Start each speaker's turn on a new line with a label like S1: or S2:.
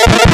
S1: Ha ha ha!